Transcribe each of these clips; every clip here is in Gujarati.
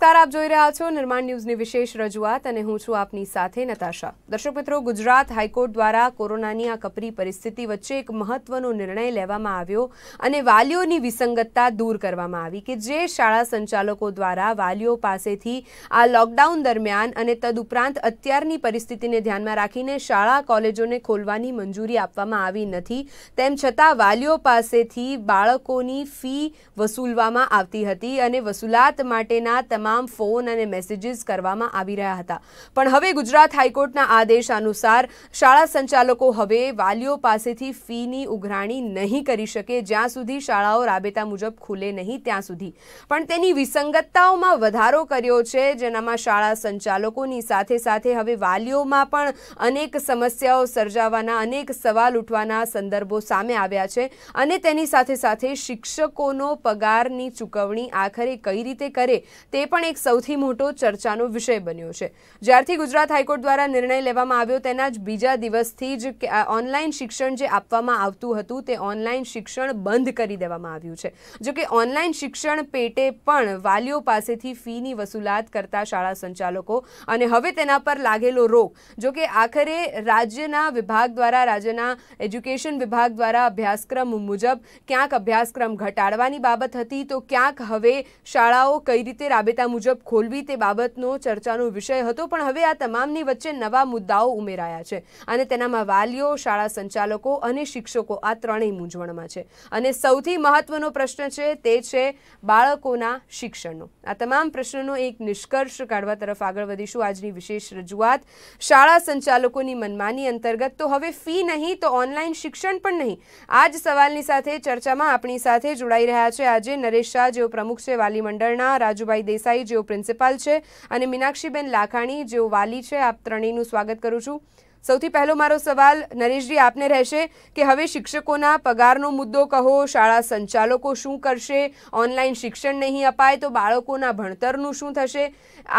નમસ્કાર, આપ જોઈ રહ્યા છો નિર્માણ ન્યૂઝની વિશેષ રજૂઆત અને હું છું આપની સાથે નતાશા. દર્શક મિત્રો, ગુજરાત હાઈકોર્ટ દ્વારા કોરોનાની આ કપરી પરિસ્થિતિ વચ્ચે એક મહત્વનો નિર્ણય લેવામાં આવ્યો અને વાલીઓની વિસંગતતા દૂર કરવામાં આવી કે જે શાળા સંચાલકો દ્વારા વાલીઓ પાસેથી આ લોકડાઉન દરમિયાન અને તદુપરાંત અત્યારની પરિસ્થિતિને ધ્યાનમાં રાખીને શાળા કોલેજોને ખોલવાની મંજૂરી આપવામાં આવી નથી, તેમ છતાં વાલીઓ પાસેથી બાળકોની ફી વસૂલવામાં આવતી હતી અને વસૂલાત માટેના તમામ ફોન અને મેસેજીસ કરવામાં આવી રહ્યા હતા. પણ હવે ગુજરાત હાઈકોર્ટના આદેશ અનુસાર શાળા સંચાલકો હવે વાલીઓ પાસેથી ફીની ઉઘરાણી નહીં કરી શકે. જ્યાં સુધી શાળાઓ રાબેતા મુજબ ખુલે નહીં, ત્યાં સુધી. પણ તેની વિસંગતતાઓમાં વધારો કર્યો છે. જેનામાં શાળા સંચાલકોની સાથે સાથે હવે વાલીઓમાં પણ અનેક સમસ્યાઓ સર્જાવાના, અનેક સવાલ ઉઠવાના સંદર્ભો સામે આવ્યા છે અને તેની સાથે સાથે શિક્ષકોનો પગારની ચૂકવણી આખરે કઈ રીતે કરે તે પણ એક સૌથી મોટો ચર્ચાનો વિષય બન્યો છે. જ્યારથી ગુજરાત હાઈકોર્ટ દ્વારા નિર્ણય લેવામાં આવ્યો તેના જ બીજા દિવસથી જ ઓનલાઈન શિક્ષણ જે આપવામાં આવતું હતું તે ઓનલાઈન શિક્ષણ બંધ કરી દેવામાં આવ્યું છે. જો ઓનલાઈન શિક્ષણ પેટે પણ વાલીઓ પાસેથી ફીની વસૂલાત કરતા શાળા સંચાલકો અને હવે તેના પર લાગેલો રોક, જો કે આખરે રાજ્યના વિભાગ દ્વારા, રાજ્યના એજ્યુકેશન વિભાગ દ્વારા અભ્યાસક્રમ મુજબ ક્યાંક અભ્યાસક્રમ ઘટાડવાની બાબત હતી તો ક્યાંક હવે શાળાઓ કઈ રીતે રાબેતા મુજબ ખોલવી તે બાબતનો ચર્ચાનો વિષય હતો, પણ હવે આ તમામની વચ્ચે નવા મુદ્દાઓ ઉમેરાયા છે અને તેનામાં વાલીઓ, શાળા સંચાલકો અને શિક્ષકો આ ત્રણેય મૂંઝવણમાં છે. અને સૌથી મહત્વનો પ્રશ્ન છે તે છે બાળકોના શિક્ષણનો. આ તમામ પ્રશ્નનો એક નિષ્કર્ષ કાઢવા તરફ આગળ વધીશું આજની વિશેષ રજૂઆત. શાળા સંચાલકોની મનમાની અંતર્ગત તો હવે ફી નહીં તો ઓનલાઈન શિક્ષણ પણ નહીં. આ જ સવાલની સાથે ચર્ચામાં આપણી સાથે જોડાઈ રહ્યા છે આજે નરેશ શાહ, જેઓ પ્રમુખ છે વાલી મંડળના, રાજુભાઈ દેસાઈ જેઓ પ્રિન્સિપાલ છે અને મીનાક્ષીબેન લાખાણી જેઓ વાલી છે, આપ ત્રણેયનું સ્વાગત કરું છું. સૌથી પહેલો મારો સવાલ, નરેશજી, આપને રહેશે કે હવે શિક્ષકોના પગારનો મુદ્દો કહો, શાળા સંચાલકો શું કરશે, ઓનલાઈન શિક્ષણ નહીં અપાય તો બાળકોના ભણતરનું શું થશે?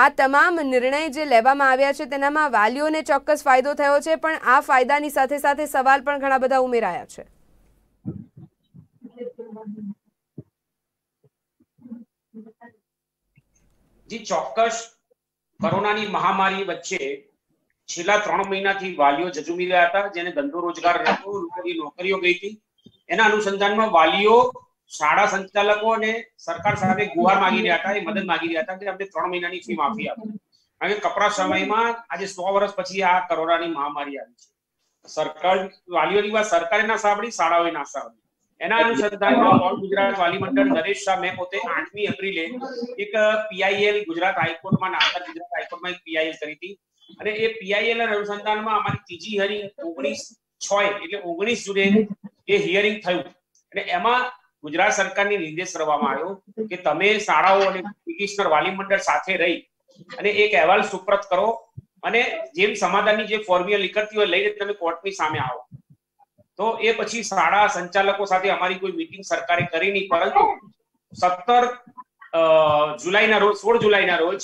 આ તમામ નિર્ણય જે લેવામાં આવ્યા છે તેનામાં વાલીઓને ચોક્કસ ફાયદો થયો છે, પણ આ ફાયદાની સાથે સાથે સવાલ પણ ઘણા બધા ઉમેરાયા છે. જી ચોક્કસ કોરોનાની મહામારી વચ્ચે છેલ્લા ત્રણ મહિનાથી વાલીઓ જજુમી રહ્યા હતા, જેને ધંધો રોજગાર રહેતો, લોકોની નોકરીઓ ગઈ હતી. એના અનુસંધાનમાં વાલીઓ, શાળા સંચાલકો અને સરકાર સામે ગુહાર માંગી રહ્યા હતા, એ મદદ માંગી રહ્યા હતા કે અમને ત્રણ મહિનાની ફી માફી આપો. કારણ કે કપરા સમયમાં આજે સો વર્ષ પછી આ કોરોનાની મહામારી આવી છે. સરકાર, વાલીઓની વાત સરકારે ના સાંભળી, શાળાઓએ ના સાંભળી. એના અનુસંધાનમાં ઓલ ગુજરાત વાલી મંડળ નરેશ શાહ મેં પોતે આઠમી એપ્રિલે એક પીઆઈએલ ગુજરાત હાઈકોર્ટમાં નાતા ગુજરાત હાઈકોર્ટમાં એક પીઆઈએલ કરી હતી. અને એ પીઆઈએલ અનુસંધાનમાં અમારી ત્રીજી હિયરિંગ ઓગણીસ છ એટલે ઓગણીસ જૂને એ હિયરિંગ થયું. અને એમાં ગુજરાત સરકારની નિર્દેશ કરવામાં આવ્યો કે તમે શાળાઓ અને પિટિશનર વાલી મંડળ સાથે રહી અને એક અહેવાલ સુપ્રત કરો અને જેમ સમાધાનની જે ફોર્મ્યુલા નીકળતી હોય લઈને તમે કોર્ટની સામે આવો. તો એ પછી શાળા સંચાલકો સાથે અમારી કોઈ મીટિંગ સરકારે કરી નહીં, પરંતુ સત્તર જુલાઈના રોજ, સોળ જુલાઈના રોજ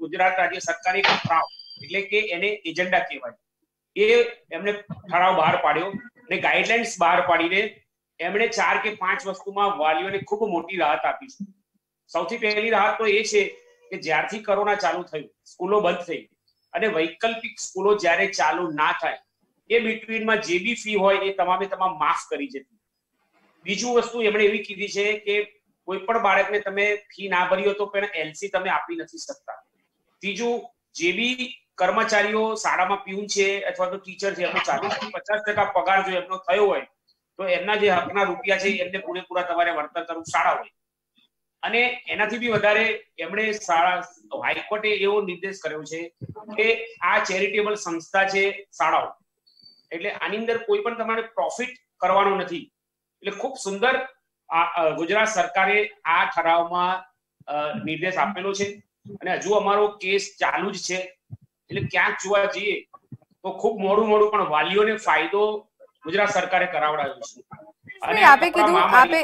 ગુજરાત રાજ્ય સરકારે ઠરાવ એટલે કે એને એજન્ડા કહેવાય. એ એમને ઠરાવ બહાર પાડ્યો અને ગાઈડલાઇન્સ બહાર પાડીને એમણે ચાર કે પાંચ વસ્તુમાં વાલીઓને ખૂબ મોટી રાહત આપી છે. સૌથી પહેલી રાહત તો એ છે કે જ્યારથી કોરોના ચાલુ થયું, સ્કૂલો બંધ થઈ અને વૈકલ્પિક સ્કૂલો જ્યારે ચાલુ ના થાય એ બિટવીનમાં જે બી ફી હોય એ તમામે તમામ માફ કરી જતી બીજું વસ્તુ એમણે એવી કીધી છે કે કોઈ પણ બાળકને તમે ફી ના ભરી હોય તો પણ એલસી તમે આપી નથી શકતા. ત્રીજું, જે બી કર્મચારીઓ શાળામાં પીઉન છે અથવા તો ટીચર છે, એમનો ચાલીસથી પચાસ ટકા પગાર જો એમનો થયો હોય, તો એમના જે હકના રૂપિયા છે એમને પૂરેપૂરા તમારે વળતર કરવું શાળા હોય. અને એનાથી બી વધારે એમણે શાળા, હાઈકોર્ટે એવો નિર્દેશ કર્યો છે કે આ ચેરિટેબલ સંસ્થા છે શાળાઓ. એટલે આની અંદર કોઈ પણ તમારે પ્રોફિટ કરવાનો નથી. એટલે ખૂબ સુંદર ગુજરાત સરકારે આ ઠરાવમાં નિર્દેશ આપેલો છે. અને હજુ અમારો કેસ ચાલુ જ છે. એટલે ક્યાંક જોવા જઈએ તો ખૂબ મોડું મોડું પણ વાલીઓને ફાયદો ગુજરાત સરકારે કરાવડાવ્યો છે. અને આપે કીધું આપે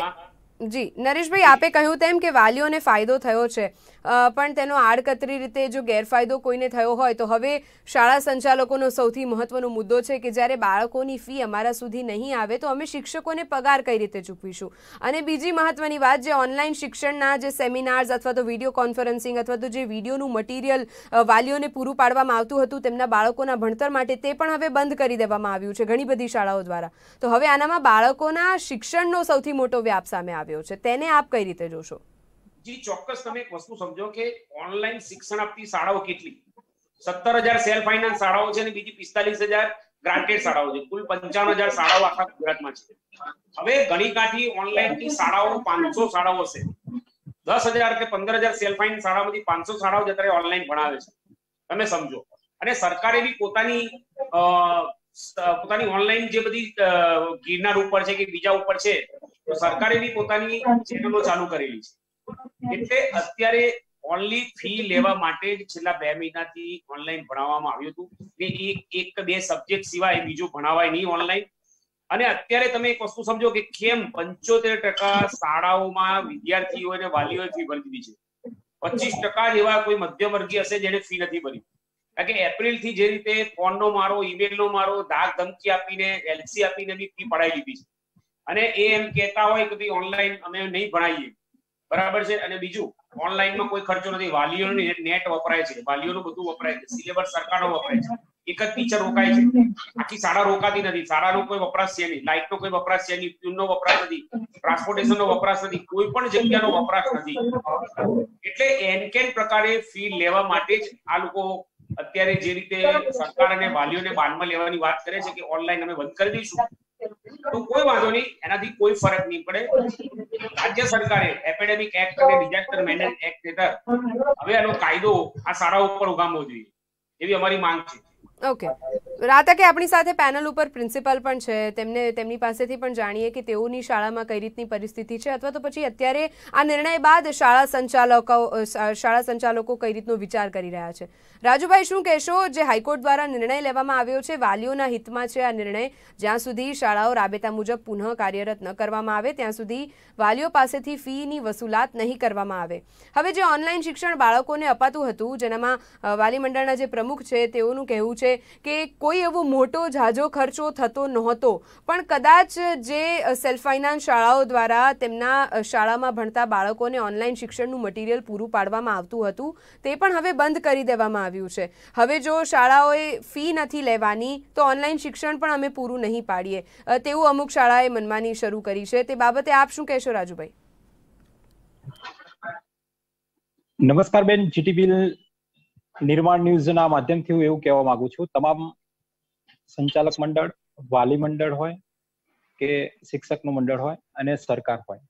જી નરેશભાઈ આપે કહ્યું તેમ કે વાલીઓને ફાયદો થયો છે. પણ તેનો આડકતરી રીતે જો ગેરફાયદો કોઈને થયો હોય તો હવે શાળા સંચાલકોનો સૌથી મહત્વનો મુદ્દો છે કે જ્યારે બાળકોની ફી અમારા સુધી નહીં આવે તો અમે શિક્ષકોને પગાર કઈ રીતે ચૂકવીશું? અને બીજી મહત્વની વાત, જે ઓનલાઈન શિક્ષણના જે સેમિનાર્સ અથવા તો વીડિયો કોન્ફરન્સિંગ અથવા તો જે વિડીયોનું મટીરિયલ વાલીઓને પૂરું પાડવામાં આવતું હતું, તેમના બાળકોના ભણતર માટે તે પણ હવે બંધ કરી દેવામાં આવ્યું છે ઘણી બધી શાળાઓ દ્વારા. તો હવે આનામાં બાળકોના શિક્ષણનો સૌથી મોટો વ્યાપ સામે આવ્યો છે. તેને આપ કઈ રીતે જોશો? જી, ચોક્કસ તમે એક વસ્તુ સમજો કે ઓનલાઈન શિક્ષણ આપતી શાળાઓ કેટલી? સત્તર હજાર સેલ્ફ ફાઇનાન્સ શાળાઓ છે અને બીજી પિસ્તાલીસ હજાર ગ્રાન્ટેડ શાળાઓ છે. કુલ પંચાવન હજાર શાળાઓ આખા ગુજરાતમાં છે. હવે ઘણી કાંઠી ઓનલાઈનની શાળાઓ પાંચસો શાળાઓ છે દસ હજાર કે પંદર હજાર સેલ્ફ ફાઇન શાળામાંથી પાંચસો શાળાઓ અત્યારે ઓનલાઈન ભણાવે છે. તમે સમજો. અને સરકારે બી પોતાની પોતાની ઓનલાઈન જે બધી ગિરનાર ઉપર છે કે બીજા ઉપર છે, તો સરકારે બી પોતાની ચેનલો ચાલુ કરેલી છે. એટલે અત્યારે ઓનલી ફી લેવા માટે જ છેલ્લા બે મહિનાથી ઓનલાઈન ભણાવવામાં આવ્યું હતું. કે એક એક બે સબ્જેક્ટ સિવાય બીજું ભણાવાય નહીં ઓનલાઈન અને અત્યારે તમે એક વસ્તુ સમજો કે કેમ પંચોતેર ટકા શાળાઓમાં વિદ્યાર્થીઓ અને વાલીઓએ ફી ભરી દીધી છે? પચીસ ટકા જેવા કોઈ મધ્યવર્ગી હશે જેને ફી નથી ભરી. કારણ કે એપ્રિલથી જે રીતે ફોન નો મારો ઈમેલ નો મારો, ધાક ધમકી આપીને એલસી આપીને બી ફી પડાવી લીધી છે. અને એ એમ કહેતા હોય કે ભાઈ ઓનલાઈન અમે નહીં ભણાવીએ. બરાબર છે? અને બીજું, ઓનલાઈનમાં કોઈ ખર્ચો નથી. વાલીઓનો નેટ વપરાય છે. વાલીઓનું બધું વપરાય છે. સિલેબસ સરકારનો વપરાય છે. એક જ ટીચર રોકાય છે. આખી શાળા રોકાતી નથી. શાળાનો કોઈ વપરાશ છે નહીં. લાઇટનો કોઈ વપરાશ છે નહીં. ફ્યુલનો વપરાશ નથી. ટ્રાન્સપોર્ટેશનનો વપરાશ નથી. કોઈ પણ જગ્યાનો વપરાશ નથી. એટલે એનકેન પ્રકારે ફી લેવા માટે જ આ લોકો અત્યારે જે રીતે સરકાર અને વાલીઓને બાનમાં લેવાની વાત કરે છે કે ઓનલાઈન અમે બંધ કરી દઈશું. તો કોઈ વાંધો નહીં, એનાથી કોઈ ફરક નહીં પડે. રાજ્ય સરકારે એપેડેમિક એક્ટ અને ડિઝાસ્ટર મેનેજ એક્ટ હેઠળ હવે એનો કાયદો આ શાળા ઉપર ઉગામવો જોઈએ. એવી અમારી માંગ છે. ઓકે રાતકે આપણી સાથે પેનલ ઉપર પ્રિન્સિપલ પણ છે. તેમને, તેમની પાસેથી પણ જાણીએ કે તેઓની શાળામાં કઈ રીતની પરિસ્થિતિ છે અથવા તો પછી અત્યારે આ નિર્ણય બાદ શાળા સંચાલકો શાળા સંચાલકો કઈ રીતનો વિચાર કરી રહ્યા છે. રાજુભાઈ, શું કહેશો? જે હાઈકોર્ટ દ્વારા નિર્ણય લેવામાં આવ્યો છે, વાલીઓના હિતમાં છે આ નિર્ણય. જ્યાં સુધી શાળાઓ રાબેતા મુજબ પુનઃ કાર્યરત ન કરવામાં આવે, ત્યાં સુધી વાલીઓ પાસેથી ફીની વસૂલાત નહીં કરવામાં આવે. હવે જે ઓનલાઈન શિક્ષણ બાળકોને અપાતું હતું, જેનામાં વાલી મંડળના જે પ્રમુખ છે, તેઓનું કહેવું છે કે કોઈ એવો મોટો ઝાઝો ખર્ચો થતો નહોતો. પણ કદાચ જે સેલ્ફ ફાઇનાન્સ શાળાઓ દ્વારા તેમના શાળામાં ભણતા બાળકોને ઓનલાઈન શિક્ષણનું મટીરિયલ પૂરું પાડવામાં આવતું હતું, તે પણ હવે બંધ કરી દેવામાં આવ્યું છે. હવે જો શાળાઓએ ફી નથી લેવાની, તો ઓનલાઈન શિક્ષણ પણ અમે પૂરું નહીં પાડીએ. તેવું અમુક શાળાએ મનમાની શરૂ કરી છે. તે બાબતે આપ શું કહેશો, રાજુભાઈ? નમસ્કાર બેન. જીટીપી નિર્માણ ન્યૂઝના માધ્યમથી હું એવું કહેવા માંગુ છું. તમામ સંચાલક મંડળ, વાલી મંડળ હોય કે શિક્ષકનું મંડળ હોય અને સરકાર હોય.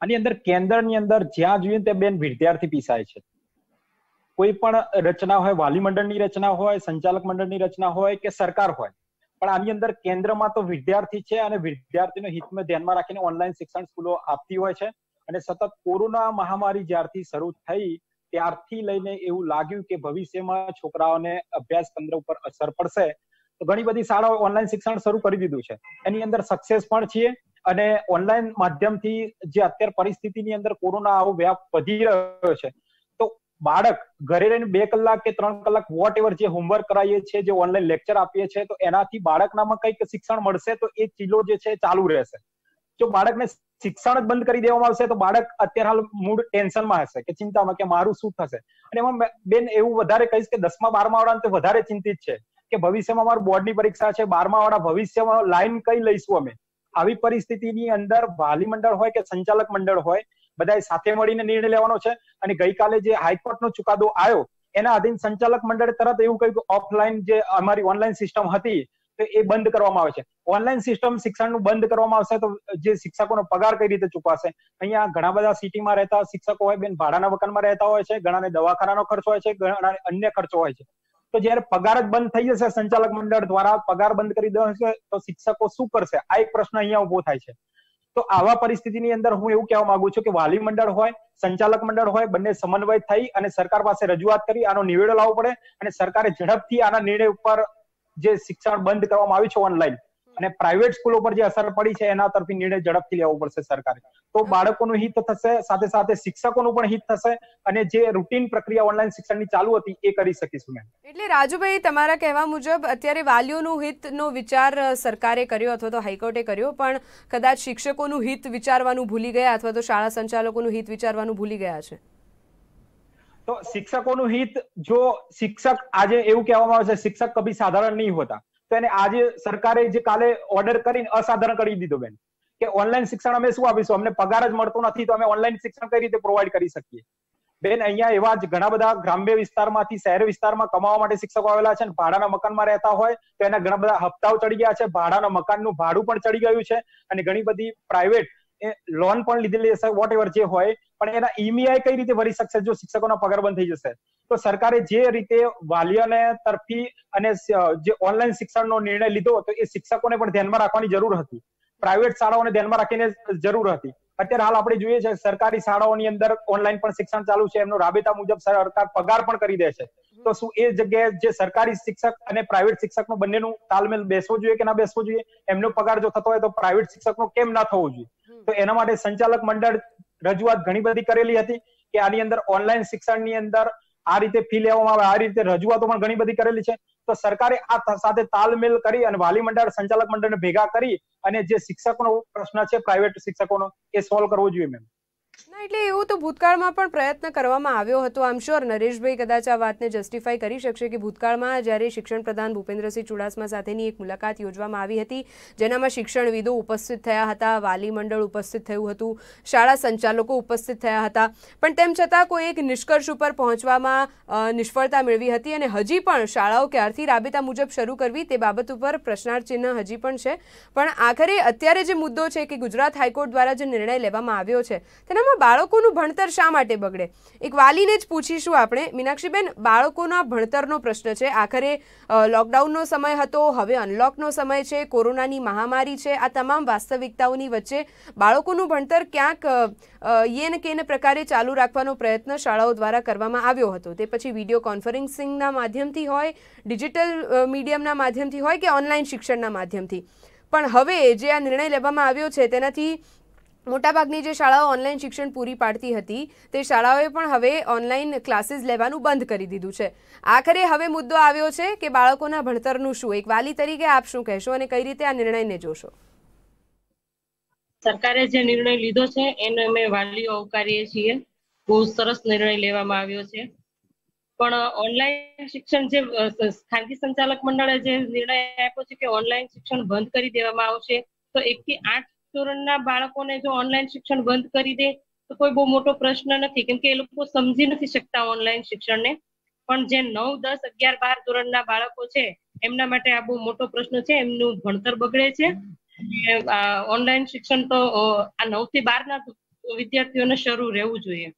આની અંદર કેન્દ્રની અંદર જ્યાં જોઈએ ત્યાં બેન વિદ્યાર્થી પીસાય છે. કોઈ પણ રચના હોય, વાલી મંડળની રચના હોય, સંચાલક મંડળની રચના હોય કે સરકાર હોય, પણ આની અંદર કેન્દ્રમાં તો વિદ્યાર્થી છે અને વિદ્યાર્થીનો હિતમાં ધ્યાનમાં રાખીને ઓનલાઈન શિક્ષણ સ્કૂલો આપતી હોય છે અને સતત કોરોના મહામારી જ્યારથી શરૂ થઈ ત્યારથી લઈને એવું લાગ્યું કે ભવિષ્યમાં છોકરાઓને અભ્યાસ કેન્દ્ર ઉપર અસર પડશે ઘણી બધી શાળાઓ ઓનલાઈન શિક્ષણ શરૂ કરી દીધું છે. એની અંદર સક્સેસ પણ છીએ અને ઓનલાઈન માધ્યમથી જે અત્યારે પરિસ્થિતિની અંદર કોરોના આવો વ્યાપ વધી રહ્યો છે, તો બાળક ઘરે રહીને બે કલાક કે ત્રણ કલાક વોટ એવર જે હોમવર્ક કરાવીએ છીએ, જે ઓનલાઈન લેક્ચર આપીએ છીએ, તો એનાથી બાળકનામાં કંઈક શિક્ષણ મળશે તો એ ચીલો જે છે ચાલુ રહેશે. જો બાળકને શિક્ષણ જ બંધ કરી દેવામાં આવશે તો બાળક અત્યારે હાલ મૂળ ટેન્શનમાં હશે કે ચિંતામાં કે મારું શું થશે? અને એમાં બેન એવું વધારે કહીશ કે દસમા બારમા વાળા વધારે ચિંતિત છે. કે ભવિષ્યમાં મારું બોર્ડની પરીક્ષા છે બારમા વાળા ભવિષ્યમાં લાઈન કઈ લઈશું અમે? આવી પરિસ્થિતિની અંદર વાલી મંડળ હોય કે સંચાલક મંડળ હોય બધા સાથે મળીને નિર્ણય લેવાનો છે. અને ગઈકાલે જે હાઈકોર્ટનો ચુકાદો આવ્યો એના આધીન સંચાલક મંડળે તરત એવું કહ્યું ઓફલાઈન જે અમારી ઓનલાઈન સિસ્ટમ હતી, તો એ બંધ કરવામાં આવે છે. ઓનલાઈન સિસ્ટમ શિક્ષણનું બંધ કરવામાં આવશે તો જે શિક્ષકોનો પગાર કઈ રીતે ચૂકવાશે? અહીંયા ઘણા બધા સિટીમાં રહેતા શિક્ષકો હોય, બેન ભાડાના મકાનમાં રહેતા હોય છે, ઘણાને દવાખાનાનો ખર્ચ હોય છે ઘણા અન્ય ખર્ચો હોય છે. તો જયારે પગાર જ બંધ થઈ જશે સંચાલક મંડળ દ્વારા, પગાર બંધ કરી દેશે તો શિક્ષકો શું કરશે? આ એક પ્રશ્ન અહીંયા ઊભો થાય છે. તો આવા પરિસ્થિતિની અંદર હું એવું કહેવા માંગુ છું કે વાલી મંડળ હોય, સંચાલક મંડળ હોય, બંને સમન્વય થઈ અને સરકાર પાસે રજૂઆત કરી, આનો નિવેડો લાવવો પડે અને સરકારે ઝડપથી આના નિર્ણય ઉપર જે શિક્ષણ બંધ કરવામાં આવ્યું છે ઓનલાઈન અને પ્રાઇવેટ સ્કૂલો પર જે અસર પડી છે એના તરફી નિર્ણય ઝડપથી લેવો પડશે સરકારે. તો બાળકોનું હિત થશે સાથે સાથે શિક્ષકોનું પણ હિત થશે અને જે રૂટીન પ્રક્રિયા ઓનલાઈન શિક્ષણની ચાલુ હતી એ કરી શકીશું મેમ. એટલે રાજુભાઈ તમારા કહેવા મુજબ અત્યારે વાલીઓનું હિતનો વિચાર સરકારે કર્યો અથવા તો હાઈકોર્ટે કર્યો પણ કદાચ શિક્ષકોનું હિત વિચારવાનું ભૂલી ગયા અથવા તો શાળા સંચાલકોનું હિત વિચારવાનું ભૂલી ગયા છે? તો શિક્ષકોનું હિત જો શિક્ષક આજે એવું કહેવામાં આવે છે શિક્ષક કભી સાધારણ નહીં હોતા. તો એને આજે સરકારે જે કાલે ઓર્ડર કરીને અસાધારણ કરી દીધો બેન. કે ઓનલાઈન શિક્ષણ અમે શું આપીશું? અમને પગાર જ મળતો નથી, તો અમે ઓનલાઈન શિક્ષણ કઈ રીતે પ્રોવાઈડ કરી શકીએ? બેન, અહીંયા એવા જ ઘણા બધા ગ્રામ્ય વિસ્તારમાંથી, શહેર વિસ્તારમાં કમાવા માટે શિક્ષકો આવેલા છે ભાડાના મકાનમાં રહેતા હોય, તો એના ઘણા બધા હપ્તાઓ ચડી ગયા છે. ભાડાના મકાનનું ભાડું પણ ચડી ગયું છે અને ઘણી બધી પ્રાઇવેટ લોન પણ લીધેલી હશે વોટ એવર જે હોય, પણ એના ઈમીઆઈ કઈ રીતે ભરી શકશે જો શિક્ષકોનો પગાર બંધ થઈ જશે? તો સરકારે જે રીતે વાલીઓને તરફી અને જે ઓનલાઈન શિક્ષણનો નિર્ણય લીધો તો એ શિક્ષકોને પણ ધ્યાનમાં રાખવાની જરૂર હતી. પ્રાઇવેટ શાળાઓને ધ્યાનમાં રાખીને જરૂર હતી. અત્યારે હાલ આપણે જોઈએ છે, સરકારી શાળાઓની અંદર ઓનલાઈન પણ શિક્ષણ ચાલુ છે, એમનો રાબેતા મુજબ સરકાર પગાર પણ કરી દે છે. તો શું એ જગ્યાએ જે સરકારી શિક્ષક અને પ્રાઇવેટ શિક્ષકનો બંનેનું તાલમેલ બેસવો જોઈએ કે ના બેસવો જોઈએ? એમનો પગાર જો થતો હોય તો પ્રાઇવેટ શિક્ષકનો કેમ ના થવો જોઈએ? તો એના માટે સંચાલક મંડળ રજૂઆત ઘણી બધી કરેલી હતી કે આની અંદર ઓનલાઈન શિક્ષણની અંદર આ રીતે ફી લેવામાં આવે, આ રીતે રજૂઆતો પણ ઘણી બધી કરેલી છે. તો સરકારે આ સાથે તાલમેલ કરી અને વાલી મંડળ, સંચાલક મંડળને ભેગા કરી અને જે શિક્ષકોનો પ્રશ્ન છે પ્રાઇવેટ શિક્ષકોનો, એ સોલ્વ કરવો જોઈએ મેમ એટલે એવું તો ભૂતકાળમાં પણ પ્રયત્ન કરવામાં આવ્યો હતો. આમ શ્યોર નરેશભાઈ કદાચ આ વાતને જસ્ટિફાઈ કરી શકશે કે ભૂતકાળમાં જ્યારે શિક્ષણ પ્રધાન ભૂપેન્દ્રસિંહ ચુડાસમા સાથેની એક મુલાકાત યોજવામાં આવી હતી, જેનામાં શિક્ષણવિદો ઉપસ્થિત થયા હતા, વાલી મંડળ ઉપસ્થિત થયું હતું, શાળા સંચાલકો ઉપસ્થિત થયા હતા. પણ તેમ છતાં કોઈ એક નિષ્કર્ષ ઉપર પહોંચવામાં નિષ્ફળતા મેળવી હતી અને હજી પણ શાળાઓ ક્યારથી રાબેતા મુજબ શરૂ કરવી તે બાબત ઉપર પ્રશ્નાર્થ ચિહ્ન હજી પણ છે. પણ આખરે અત્યારે જે મુદ્દો છે કે ગુજરાત હાઈકોર્ટ દ્વારા જે નિર્ણય લેવામાં આવ્યો છે, તેનામાં શાળામાં બાળકોનું ભણતર શા માટે બગડે? એક વાલીને જ પૂછીશું આપણે. મીનાક્ષીબેન, બાળકોના ભણતરનો પ્રશ્ન છે. આખરે લોકડાઉનનો સમય હતો, હવે અનલોકનો સમય છે, કોરોનાની મહામારી છે, આ તમામ વાસ્તવિકતાઓની વચ્ચે બાળકોનું ભણતર ક્યાંક યેન કેન પ્રકારે ચાલુ રાખવાનો પ્રયત્ન શાળાઓ દ્વારા કરવામાં આવ્યો હતો. તે પછી વીડિયો કોન્ફરન્સિંગના માધ્યમથી હોય, ડિજિટલ મીડિયમના માધ્યમથી હોય કે ઓનલાઈન શિક્ષણના માધ્યમથી. પણ હવે જે આ નિર્ણય લેવામાં આવ્યો છે, તેનાથી મોટાભાગની જે શાળાઓ ઓનલાઈન શિક્ષણ પૂરી પાડતી હતી, તે શાળાઓએ પણ હવે ઓનલાઈન ક્લાસીસ લેવાનું બંધ કરી દીધું છે. આખરે હવે મુદ્દો આવ્યો છે કે બાળકોના ભણતરનું શું? એક વાલી તરીકે આપ શું કહેશો અને કઈ રીતે આ નિર્ણયને જોશો? સરકારે જે નિર્ણય લીધો છે, એને અમે વાલીઓ આવકારીએ છીએ. બહુ સરસ નિર્ણય લેવામાં આવ્યો છે. પણ ઓનલાઈન શિક્ષણ જે ખાનગી સંચાલક મંડળે જે નિર્ણય આપ્યો છે કે ઓનલાઈન શિક્ષણ બંધ કરી દેવામાં આવશે, તો એક થી આઠ ધોરણના બાળકોને જો ઓનલાઈન શિક્ષણ બંધ કરી દે, તો કોઈ બહુ મોટો પ્રશ્ન નથી. કેમ કે એ લોકો સમજી નથી શકતા ઓનલાઈન શિક્ષણને. પણ જે નવ, દસ, અગિયાર, બાર ધોરણના બાળકો છે, એમના માટે આ બહુ મોટો પ્રશ્ન છે. એમનું ભણતર બગડે છે. ઓનલાઈન શિક્ષણ તો આ નવથી બાર ના વિદ્યાર્થીઓને શરૂ રહેવું જોઈએ.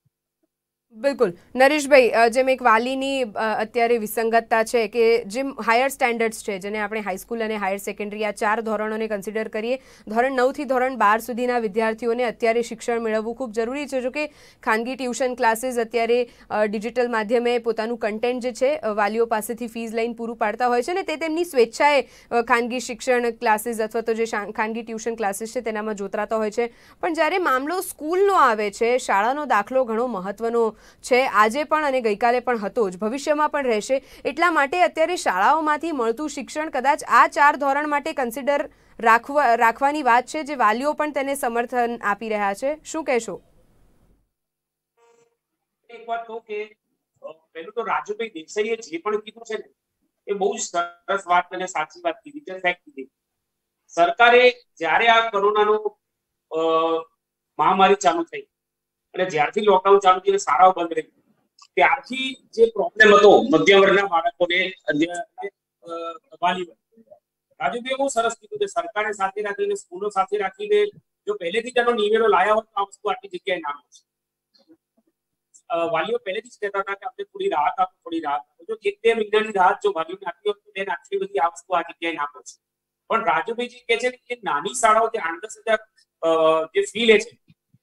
બિલકુલ. નરેશભાઈ જેમ એક વાલીની અત્યારે વિસંગતતા છે કે જેમ હાયર સ્ટેન્ડર્ડ્સ છે, જેને આપણે હાઈસ્કૂલ અને હાયર સેકન્ડરી આ ચાર ધોરણોને કન્સિડર કરીએ, ધોરણ નવથી ધોરણ બાર સુધીના વિદ્યાર્થીઓને અત્યારે શિક્ષણ મેળવવું ખૂબ જરૂરી છે. જો કે ખાનગી ટ્યુશન ક્લાસીસ અત્યારે ડિજિટલ માધ્યમે પોતાનું કન્ટેન્ટ જે છે વાલીઓ પાસેથી ફીઝ લઈને પૂરું પાડતા હોય છે ને તે તેમની સ્વેચ્છાએ ખાનગી શિક્ષણ ક્લાસીસ અથવા તો જે ખાનગી ટ્યુશન ક્લાસીસ છે તેનામાં જોતરાતા હોય છે. પણ જ્યારે મામલો સ્કૂલનો આવે છે, શાળાનો દાખલો ઘણો મહત્વનો છે. આજે પણ અને ગઈકાલે પણ હતો જ. ભવિષ્યમાં પણ રહેશે. એટલા માટે અત્યારે શાળાઓમાંથી મળતું શિક્ષણ કદાચ આ ચાર ધોરણ માટે કન્સિડર રાખવા, રાખવાની વાત છે જે વાલીઓ પણ તેને સમર્થન આપી રહ્યા છે. શું કહેશો? એક વાત કહું કે પહેલું તો રાજુભાઈ દેસાઈએ જે પણ કીધું છે ને, એ બહુ જ સરસ વાત અને સાચી વાત કીધી છે. ફેક્ટ કીધી. સરકારે જ્યારે આ કોરોનાનો મહામારી ચાલુ થઈ અને જ્યારથી લોકડાઉન ચાલુ થયું શાળાઓ બંધ રહી ત્યારથી જે પ્રોબ્લેમ હતો મધ્યમ બાળકોને રાજુભાઈ, બહુ સરસ કીધું કે સરકારે સાથે રાખીને, સ્કૂલો સાથે રાખીને, જો પહેલેથી તેનો નિવેડો લાયા હોત તો આ વસ્તુ આટલી જગ્યાએ ના મળશે વાલીઓ પહેલેથી જ કહેતા હતા કે આપણે થોડી રાહત આપો, થોડી રાહત આપો. જો એક બે મહિનાની રાહત જો વાલીઓને આપી હોત તો બેન, આટલી બધી આ વસ્તુ આ જગ્યાએ ના મળશે પણ રાજુભાઈજી કે છે કે નાની શાળાઓ જે આઠ દસ હજાર જે ફી લે છે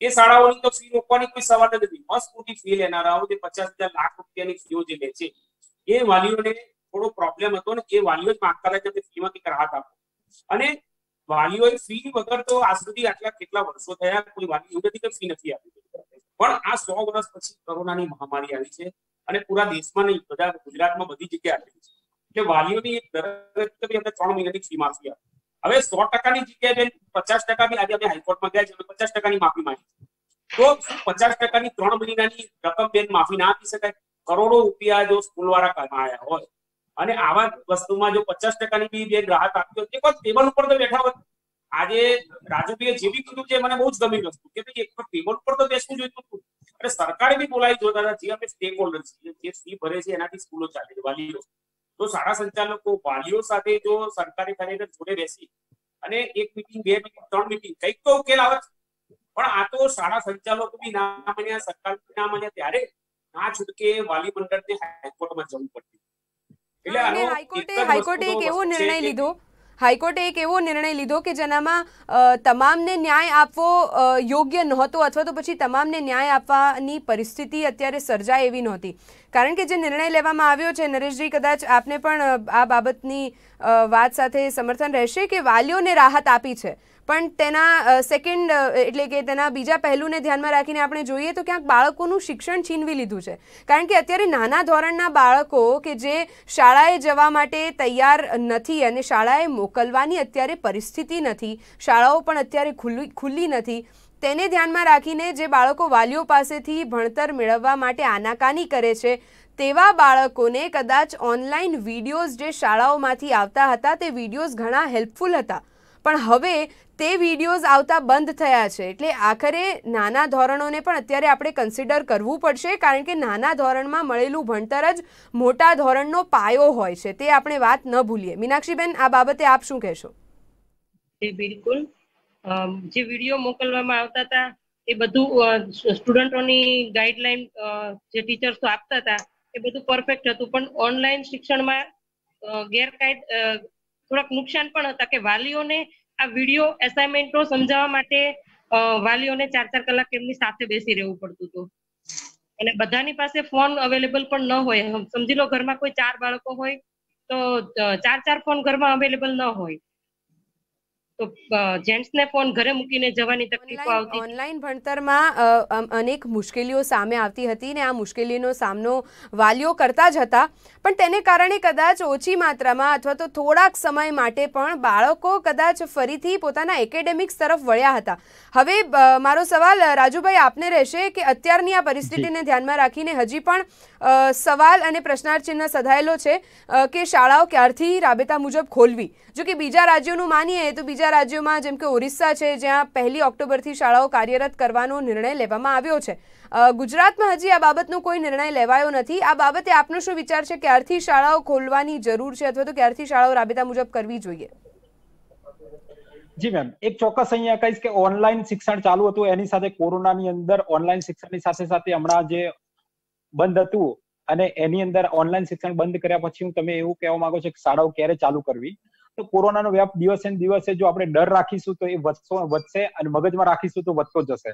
એ શાળાઓની તો ફી રોકવાની કોઈ સવાલ નથી. મસ્ત મોટી ફી લેનારાઓ જે પચાસ હજાર લાખ રૂપિયાની ફીઓ જે લે છે, એ વાલીઓને થોડો પ્રોબ્લેમ હતો ને એ વાલીઓ જ માંગતા હતા કે ફીમાં કંઈક રાહત આપો. અને વાલીઓએ ફી વગર તો આજ સુધી આટલા કેટલા વર્ષો થયા, કોઈ વાલી એવું નથી કે ફી નથી આપી પણ આ સો વર્ષ પછી કોરોનાની મહામારી આવી છે અને પૂરા દેશમાં નહીં, બધા ગુજરાતમાં બધી જગ્યાએ આવી છે. કે વાલીઓની એક અમને ત્રણ મહિનાની ફી માફી આપે. હવે સો ટકાની જગ્યાએ બેન પચાસ ટકા બી આજે અમે હાઈકોર્ટમાં ગયા છે પચાસ ટકાની માફી માંગી તો પચાસ ટકાની ત્રણ મહિનાની રકમ બેન માફી ના આપી શકાય? કરોડો રૂપિયા જો સ્કૂલ વાળા કમાયા હોય અને આવા વસ્તુમાં જો પચાસ ટકાની બી બેન રાહત આપી હોય કોઈ ટેબલ ઉપર તો બેઠા હોય. આજે રાજુભાઈએ જે બી કીધું છે મને બહુ જ ગમી વસ્તુ કે ભાઈ એક ટેબલ ઉપર તો બેસવું જોઈતું હતું. અને સરકારે બી બોલાવી જોતા હતા, જે અમે સ્ટેક હોલ્ડર છીએ, જે ફી ભરે છે એનાથી સ્કૂલો ચાલે છે, વાલીઓ. તો શાળા સંચાલકો વાલીઓ સાથે જો સરકારી કાર્યકર જોડે બેસી અને એક મિટિંગ બે મિટિંગ ત્રણ મિટિંગ કંઈક તો ઉકેલ આવે પણ આ તો શાળા સંચાલકો બી ના માન્યા સરકાર ના માન્યા ત્યારે ના છૂટકે વાલી મંડળને હાઈકોર્ટમાં જવું પડતું એટલે હાઈકોર્ટે હાઈકોર્ટે એક એવો નિર્ણય લીધો હાઈકોર્ટે એક એવો નિર્ણય લીધો કે જેનામાં તમામને ન્યાય આપવો યોગ્ય નહોતો અથવા તો પછી તમામને ન્યાય આપવાની પરિસ્થિતિ અત્યારે સર્જાય એવી નહોતી. કારણ કે જે નિર્ણય લેવામાં આવ્યો છે નરેશજી, કદાચ આપને પણ આ બાબતની વાત સાથે સમર્થન રહેશે કે વાલીઓને રાહત આપી છે? પણ તેના સેકન્ડ એટલે કે તેના બીજા પહેલુંને ધ્યાનમાં રાખીને આપણે જોઈએ તો ક્યાંક બાળકોનું શિક્ષણ છીનવી લીધું છે. કારણ કે અત્યારે નાના ધોરણના બાળકો કે જે શાળાએ જવા માટે તૈયાર નથી અને શાળાએ મોકલવાની અત્યારે પરિસ્થિતિ નથી, શાળાઓ પણ અત્યારે ખુલ્લી ખુલ્લી નથી, તેને ધ્યાનમાં રાખીને જે બાળકો વાલીઓ પાસેથી ભણતર મેળવવા માટે આનાકાની કરે છે તેવા બાળકોને કદાચ ઓનલાઈન વિડીયોઝ જે શાળાઓમાંથી આવતા હતા, તે વિડીયોઝ ઘણા હેલ્પફુલ હતા. પણ હવે તે વિડીયોઝ આવતા બંધ થયા છે. એટલે આખરે નાના ધોરણોને પણ અત્યારે આપણે કન્સિડર કરવું પડશે, કારણ કે નાના ધોરણમાં મળેલું ભણતર જ મોટા ધોરણનો પાયો હોય છે. તે આપણે વાત ન ભૂલીએ. મીનાક્ષીબેન, આ બાબતે આપ શું કહેશો? બિલકુલ. જે વીડિયો મોકલવામાં આવતા હતા, એ બધું સ્ટુડન્ટોની ગાઈડલાઈન જે ટીચર્સો આપતા હતા એ બધું પરફેક્ટ હતું. પણ ઓનલાઈન શિક્ષણમાં ગેરકાયદ થોડાક નુકસાન પણ હતા કે વાલીઓને આ વીડિયો એસાઇનમેન્ટો સમજાવવા માટે વાલીઓને ચાર ચાર કલાક એમની સાથે બેસી રહેવું પડતું હતું. અને બધાની પાસે ફોન અવેલેબલ પણ ન હોય. સમજી લો ઘરમાં કોઈ ચાર બાળકો હોય, તો ચાર ચાર ફોન ઘરમાં અવેલેબલ ન હોય. તો જેન્ટ્સને ફોન ઘરે મૂકીને જવાની તકલીફો આવતી ઓનલાઈન ભણતરમાં અનેક મુશ્કેલીઓ સામે આવતી હતી ને આ મુશ્કેલીનો સામનો વાલીઓ કરતા જ હતા. પણ તેને કારણે કદાચ ઓછી માત્રામાં અથવા તો થોડાક સમય માટે પણ બાળકો કદાચ ફરીથી પોતાના એકેડેમિક્સ તરફ વળ્યા હતા. હવે મારો સવાલ રાજુભાઈ આપને રહેશે કે અત્યારની આ પરિસ્થિતિને ધ્યાનમાં રાખીને હજી પણ સવાલ અને પ્રશ્નાર્થ ચિહ્ન સધાયેલો છે કે શાળાઓ ક્યારથી રાબેતા મુજબ ખોલવી? જો કે બીજા રાજ્યોનું માનીએ તો બીજા રાજ્યોમાં જેમ કે ઓરિસ્સા છે, જ્યાં પહેલી ઓક્ટોબરથી શાળાઓ કાર્યરત કરવાનો નિર્ણય લેવામાં આવ્યો છે. ગુજરાતમાં હજી આ બાબતનો કોઈ નિર્ણય લેવાયો નથી. આ બાબતે આપનો શું વિચાર છે? ક્યારથી શાળાઓ ખોલવાની જરૂર છે અથવા તો ક્યારથી શાળાઓ રાબેતા મુજબ કરવી જોઈએ? જી મેમ, એક ચોક્કસ અહીંયા કહીશ કે ઓનલાઈન શિક્ષણ ચાલુ હતું. એની સાથે કોરોનાની અંદર ઓનલાઈન શિક્ષણની સાથે સાથે હમણાં જે બંધ હતું અને એની અંદર ઓનલાઈન શિક્ષણ બંધ કર્યા પછી હું તમે એવું કહેવા માંગો છો કે શાળાઓ ક્યારે ચાલુ કરવી? તો કોરોનાનો વ્યાપ દિવસે દિવસે જો આપણે ડર રાખીશું તો એ વધશો વધશે અને મગજમાં રાખીશું તો વધતો જશે.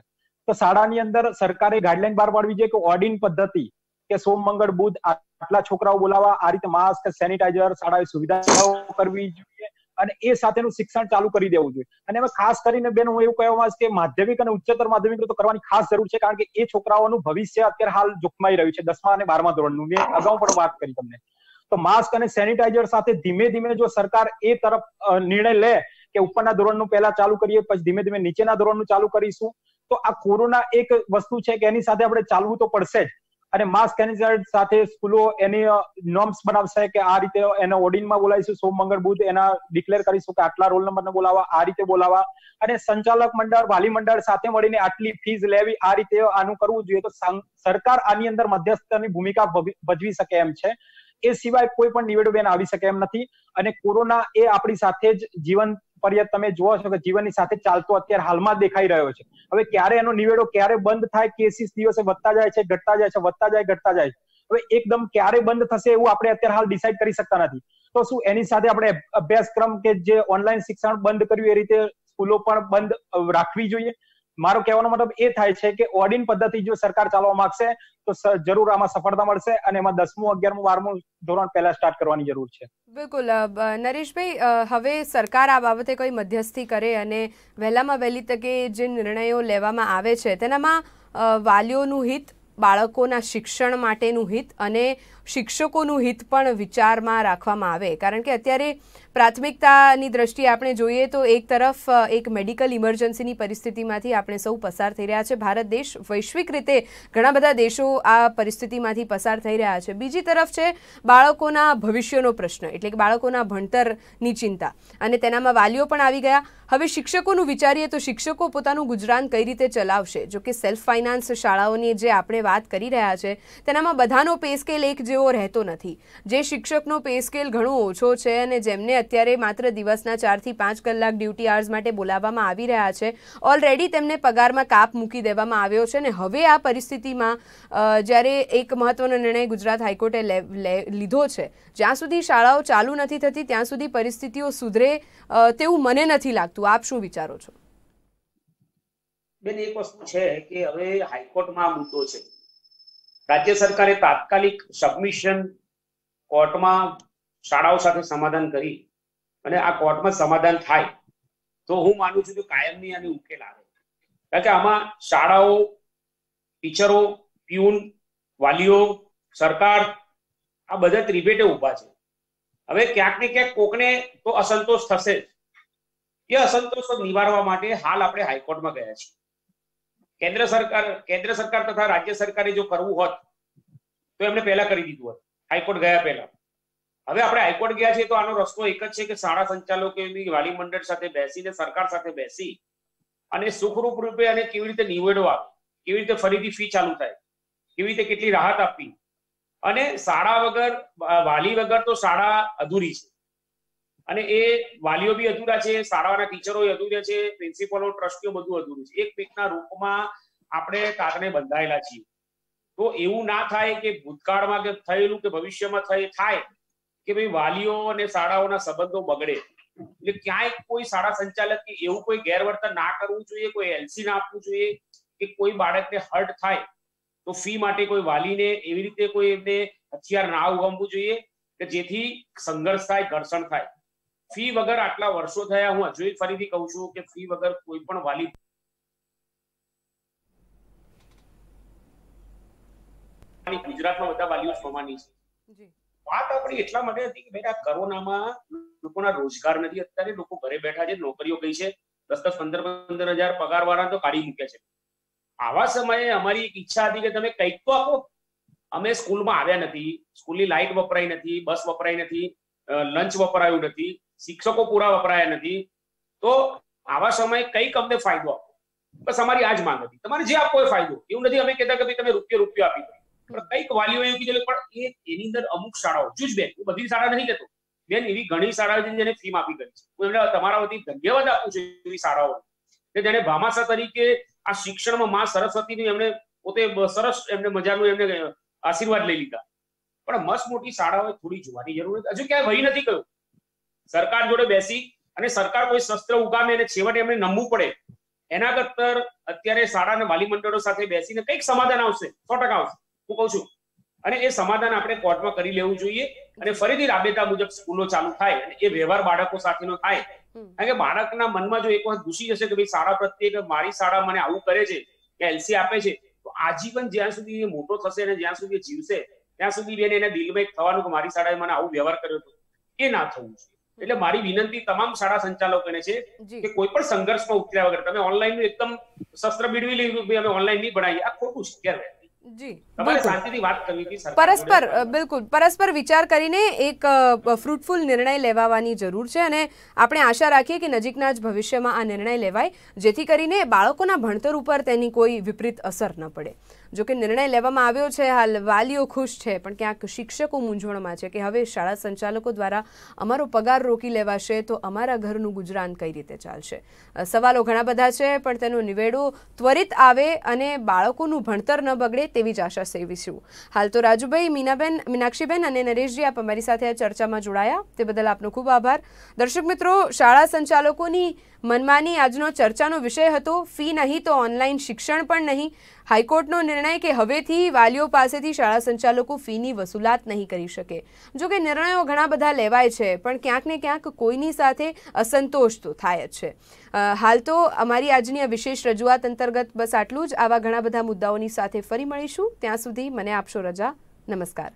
તો શાળાની અંદર સરકારે ગાઈડલાઈન બહાર પાડવી જોઈએ કે ઓર્ડિન પદ્ધતિ કે સોમ, મંગળ, બુધ, આટલા છોકરાઓ બોલાવા આ રીતે માસ્ક સેનિટાઈઝર શાળાએ સુવિધા કરવી જોઈએ. અને એ સાથેનું શિક્ષણ ચાલુ કરી દેવું જોઈએ. અને એમાં ખાસ કરીને બેન હું એવું કહેવા માંગુ કે માધ્યમિક અને ઉચ્ચતર માધ્યમિક તો કરવાની ખાસ જરૂર છે કારણ કે એ છોકરાઓનું ભવિષ્ય અત્યારે હાલ જોખમાઈ રહ્યું છે દસમા અને બારમા ધોરણનું. મેં અગાઉ પણ વાત કરી તમને. તો માસ્ક અને સેનિટાઈઝર સાથે ધીમે ધીમે જો સરકાર એ તરફ નિર્ણય લે કે ઉપરના ધોરણનું પહેલા ચાલુ કરીએ, પછી ધીમે ધીમે નીચેના ધોરણનું ચાલુ કરીશું, તો આ કોરોના એક વસ્તુ છે કે એની સાથે આપણે ચાલવું તો પડશે જ. અને માસ્ક સેનિટાઈઝર સાથે સ્કૂલો એની નોર્મ્સ બનાવશે કે આ રીતે એને ઓડિનમાં બોલાવીશું સોમ મંગળ બુધ એના ડિક્લેર કરીશું કે આટલા રોલ નંબરને બોલાવવા આ રીતે બોલાવવા અને સંચાલક મંડળ, વાલી મંડળ સાથે મળીને આટલી ફીઝ લેવી, આ રીતે આનું કરવું જોઈએ. તો સરકાર આની અંદર મધ્યસ્થની ભૂમિકા ભજવી શકે એમ છે. એ સિવાય કોઈ પણ નિવેડો બેન આવી શકે એમ નથી. અને કોરોના એ આપણી સાથે જ જીવન પર્યત તમે જુઓ છો કે જીવનની સાથે ચાલતો અત્યારે હાલમાં દેખાઈ રહ્યો છે. હવે ક્યારે એનો નિવેડો ક્યારે બંધ થાય કેસીસ દિવસે વધતા જાય છે, ઘટતા જાય છે, વધતા જાય, ઘટતા જાય હવે એકદમ ક્યારે બંધ થશે એવું આપણે અત્યારે હાલ ડિસાઈડ કરી શકતા નથી. તો શું એની સાથે આપણે અભ્યાસક્રમ કે જે ઓનલાઈન શિક્ષણ બંધ કર્યું એ રીતે સ્કૂલો પણ બંધ રાખવી જોઈએ? મારો કહેવાનો મતલબ એ થાય છે કે ઓર્ડિન પદ્ધતિ જો સરકાર ચાલવા માંગશે, તો જરૂર આમાં સફળતા મળશે અને એમાં દસમું, અગિયારમું, બારમું ધોરણ પહેલા સ્ટાર્ટ કરવાની જરૂર છે. બિલકુલ. નરેશભાઈ હવે સરકાર આ બાબતે કોઈ મધ્યસ્થી કરે અને વહેલામાં વહેલી તકે જે નિર્ણયો લેવામાં આવે છે, તેનામાં વાલીઓનું હિત બાળકોના શિક્ષણ માટેનું હિત અને શિક્ષકોનું હિત પણ વિચારમાં રાખવામાં આવે. કારણ કે અત્યારે પ્રાથમિકતાની દ્રષ્ટિએ આપણે જોઈએ તો એક તરફ એક મેડિકલ ઇમરજન્સીની પરિસ્થિતિમાંથી આપણે સૌ પસાર થઈ રહ્યા છે. ભારત દેશ વૈશ્વિક રીતે ઘણા બધા દેશો આ પરિસ્થિતિમાંથી પસાર થઈ રહ્યા છે. બીજી તરફ છે બાળકોના ભવિષ્યનો પ્રશ્ન, એટલે કે બાળકોના ભણતરની ચિંતા. અને તેનામાં વાલીઓ પણ આવી ગયા. હવે શિક્ષકોનું વિચારીએ તો શિક્ષકો પોતાનું ગુજરાન કઈ રીતે ચલાવશે? જો કે સેલ્ફ ફાઇનાન્સ શાળાઓની જે આપણે વાત કરી રહ્યા છે, તેનામાં બધાનો પે સ્કેલ એક જેવો રહેતો નથી. જે શિક્ષકનો પે સ્કેલ ઘણો ઓછો છે અને જેમને અત્યારે માત્ર દિવસના ચારથી પાંચ કલાક ડ્યુટી આર્સ માટે બોલાવવામાં આવી રહ્યા છે ઓલરેડી તેમને પગારમાં કાપ મૂકી દેવામાં આવ્યો છે અને હવે આ પરિસ્થિતિમાં જ્યારે એક મહત્વનો નિર્ણય ગુજરાત હાઈકોર્ટે લીધો છે, જ્યાં સુધી શાળાઓ ચાલુ નથી થતી, ત્યાં સુધી પરિસ્થિતિઓ સુધરે તેવું મને નથી લાગતું. આપ શું વિચારો છો? બેન, એક વસ્તુ છે કે હવે હાઈકોર્ટમાં મુદ્દો છે. રાજ્ય સરકારે તાત્કાલિક સબમિશન કોર્ટમાં શાળાઓ સાથે સમાધાન કરી અને આ કોર્ટમાં સમાધાન થાય તો હું માનું છું કે કાયમની આને ઉકેલ આવે. કારણ કે આમાં શાળાઓ, ટીચરો, પ્યુન, વાલીઓ, સરકાર, આ બધા ત્રિભેટે ઊભા છે. હવે ક્યાંક ને ક્યાંક કોકને તો અસંતોષ થશે એ અસંતોષ નિવારવા માટે હાલ આપણે હાઈકોર્ટમાં ગયા છીએ. કેન્દ્ર સરકાર કેન્દ્ર સરકાર તથા રાજ્ય સરકારે જો કરવું હોત, તો એમને પહેલા કરી દીધું હોત. હાઈકોર્ટ ગયા પહેલા. હવે આપણે હાઈકોર્ટ ગયા છીએ તો આનો રસ્તો એક જ છે કે શાળા સંચાલકોની વાલી મંડળ સાથે બેસીને, સરકાર સાથે બેસી અને સુખરૂપ રૂપે અને કેવી રીતે નિવેડો આવે કેવી રીતે ફરીથી ફી ચાલુ થાય, કેવી રીતે કેટલી રાહત આપવી. અને શાળા વગર, વાલી વગર તો શાળા અધૂરી છે. અને એ વાલીઓ બી અધૂરા છે શાળાના ટીચરો અધૂરા છે પ્રિન્સિપલો ટ્રસ્ટીઓ બધું અધૂરું છે. એક પીકના રૂપમાં આપણે કાકને બંધાયેલા છીએ. તો એવું ના થાય કે ભૂતકાળમાં કે થયેલું કે ભવિષ્યમાં થઈ, થાય કે ભાઈ વાલીઓ અને શાળાઓના સંબંધો બગડે. એટલે ક્યાંય કોઈ શાળા સંચાલક કે એવું કોઈ ગેરવર્તન ના કરવું જોઈએ, કોઈ એલસી ના આપવું જોઈએ કે કોઈ બાળકને હર્ટ થાય, તો ફી માટે કોઈ વાલીને એવી રીતે કોઈ એમને હથિયાર ના ઉગમવું જોઈએ કે જેથી સંઘર્ષ થાય, ઘર્ષણ થાય. ફી વગર આટલા વર્ષો થયા હું હજુ ફરીથી કહું છું કે ફી વગર કોઈ પણ વાલી ગુજરાતમાં બધા વાલીઓ સોમાની છે. વાત આપણી એટલા માટે હતી કે આ કોરોનામાં લોકોના રોજગાર નથી. અત્યારે લોકો ઘરે બેઠા છે નોકરીઓ ગઈ છે. દસ દસ પંદર પંદર હજાર પગાર વાળા તો કાઢી મૂક્યા છે. આવા સમયે અમારી ઈચ્છા હતી કે તમે કંઈક તો આપો. અમે સ્કૂલમાં આવ્યા નથી સ્કૂલની લાઇટ વપરાઈ નથી બસ વપરાઈ નથી. લંચ વપરાયું નથી, શિક્ષકો પૂરા વપરાયા નથી, તો આવા સમયે કંઈક અમને ફાયદો આપો. બસ અમારી આ જ માંગ હતી. તમારે જે આપવો એ ફાયદો. એવું નથી અમે કહેતા કે તમે રૂપિયો રૂપિયો આપી દો. પણ કંઈક વાલીઓ એવું કીધું પણ એ એની અંદર અમુક શાળાઓ જુજ બેન, હું બધી શાળા નહીં કહેતો. બેન, એવી ઘણી શાળાઓ છે જેને ફી માફી કરી છે. હું એમને તમારા વતી ધન્યવાદ આપું છું એવી શાળાઓ કે જેને ભામાસા તરીકે આ શિક્ષણમાં માં સરસ્વતીની એમણે પોતે સરસ એમને મજાનું એમને આશીર્વાદ લઈ લીધા. પણ મસ્ત મોટી શાળાઓએ થોડી જોવાની જરૂર હજુ ક્યાંય વહી નથી કહ્યું સરકાર જોડે બેસી અને સરકાર કોઈ શસ્ત્ર ઉગામે અને છેવટે એમને નમવું પડે એના કરતર અત્યારે શાળાના વાલી મંડળો સાથે બેસીને કંઈક સમાધાન આવશે સો ટકા આવશે. હું કઉ છું. અને એ સમાધાન આપણે કોર્ટમાં કરી લેવું જોઈએ અને ફરીથી રાબેતા મુજબ સ્કૂલો ચાલુ થાય અને એ વ્યવહાર બાળકો સાથેનો થાય. કારણ કે બાળકના મનમાં જો એક વખત ઘૂસી જશે કે ભાઈ શાળા પ્રત્યે મારી શાળા મને આવું કરે છે કે એલસી આપે છે તો આજીવન જ્યાં સુધી એ મોટો થશે અને જ્યાં સુધી જીવશે ત્યાં સુધી બેન એને દિલમાં એક થવાનું કે મારી શાળાએ મને આવું વ્યવહાર કર્યો હતો એ ના થવું જોઈએ. એટલે મારી વિનંતી તમામ શાળા સંચાલકોને છે કે કોઈ પણ સંઘર્ષમાં ઉતર્યા વગર તમે ઓનલાઈન એકદમ શસ્ત્ર બીડવી લીધું અમે ઓનલાઈન નહીં ભણાવીએ આ ખોટું છે પરસ્પર બિલકુલ. પરસ્પર વિચાર કરીને એક ફ્રૂટફુલ નિર્ણય લેવાની જરૂર છે અને આપણે આશા રાખીએ કે નજીકના જ ભવિષ્યમાં આ નિર્ણય લેવાય જેથી કરીને બાળકોના ભણતર ઉપર તેની કોઈ વિપરીત અસર ન પડે. જો કે નિર્ણય લેવામાં આવ્યો છે, હાલ વાલીઓ ખુશ છે, પણ ક્યાંક શિક્ષકો મૂંઝવણમાં છે કે હવે શાળા સંચાલકો દ્વારા અમારો પગાર રોકી લેવાશે તો અમારા ઘરનું ગુજરાન કઈ રીતે ચાલશે? સવાલો ઘણા બધા છે, પણ તેનો નિવેડો ત્વરિત આવે અને બાળકોનું ભણતર ન બગડે તેવી જ આશા સેવીશું. હાલ તો રાજુભાઈ, મીનાબેન, મીનાક્ષીબેન અને નરેશજી આપ અમારી સાથે આ ચર્ચામાં જોડાયા. તે બદલ આપનો ખૂબ આભાર. દર્શક મિત્રો, શાળા સંચાલકોની મનમાની આજનો ચર્ચાનો વિષય હતો. ફી નહીં તો ઓનલાઈન શિક્ષણ પણ નહીં. હાઈકોર્ટનો નિર્ણય કે હવેથી વાલીઓ પાસેથી શાળા સંચાલકો ફીની વસૂલાત નહીં કરી શકે. જો કે નિર્ણયો ઘણા બધા લેવાય છે, પણ ક્યાંક ને ક્યાંક કોઈની સાથે અસંતોષ તો થાય જ છે. હાલ તો અમારી આજની આ વિશેષ રજૂઆત અંતર્ગત બસ આટલું જ. આવા ઘણા બધા મુદ્દાઓની સાથે ફરી મળીશું. ત્યાં સુધી મને આપશો રજા. નમસ્કાર.